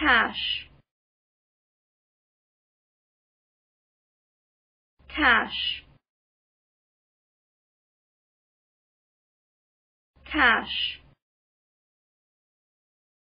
cash. Cash. Cash.